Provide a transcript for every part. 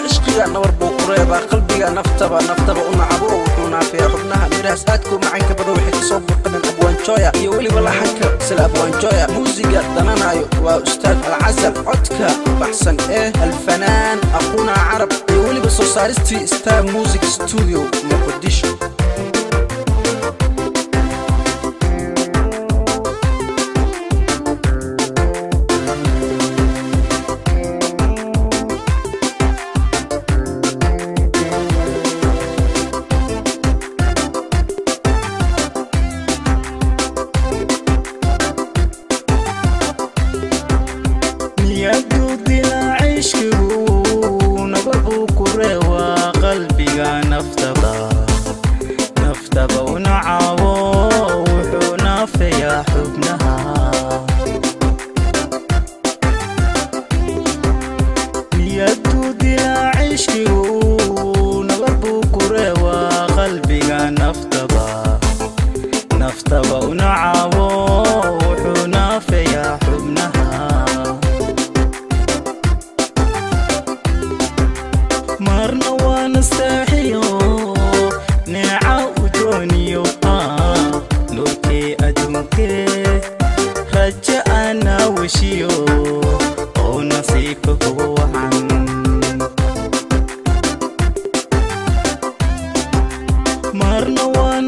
marka ishqiga nabar buu ku reebaa qalbiga naftaba naftaba u nacaburo wuxuu naafiyaa xubnaha midhahaas aadku macanka bada waxay kasoo buuxdeen abwaanjooya iyo weliba laxanka sida abwaanjooya muusiga dananayo waa ustaad alcasal codka baxsan ee alfanaan aqoona carab iyo weliba soo saaristii star music studio muqdisho قضى نفتوى ونعاوح ونافيا حبنها مرنا ونستحيو نعاو جونيو آه نوركي أجمكي رجع أنا وشيو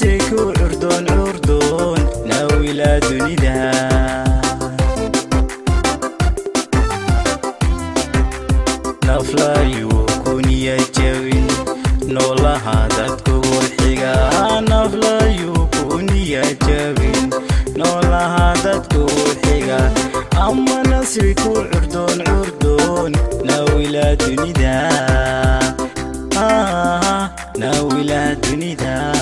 سيكو الأردن أردن ناوي لا دنيا نفلا يوكوني جوين نولا هذا تقول حيقا نفلا يوكوني جوين نولا هذا تقول حيقا أما نسيكو الأردن أردن ناوي لا دنيا آه ناوي لا دنيا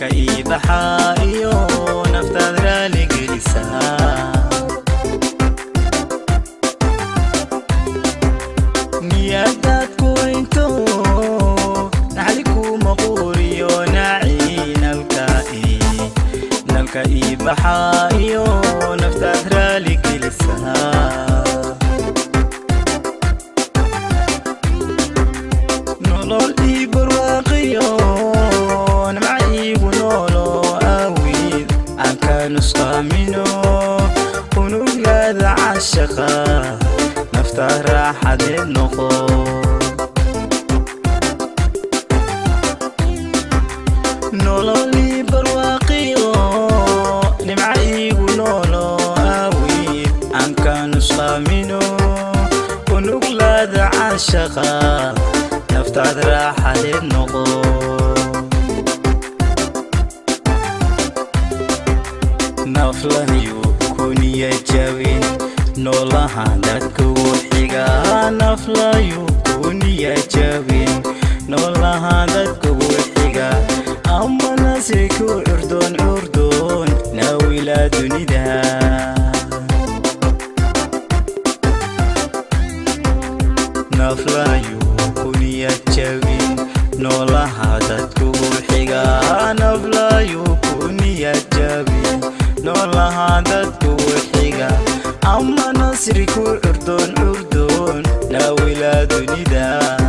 كي بحايو نفتاد رالي قلسا نيادات كوينتو نعليكو مقوريو نعي نلقائي نلقائي بحايو الشخا نفتح راحة للنخور نولو لي برواقيو لمعي ولولو آوي عنكا نشلامينو ونقلاد عالشخا نفتح راحة للنخور نفلانيو waxaan dadka u xigaa naflayo jabin noolahaan dadka u xigaa ku cur يا دنيا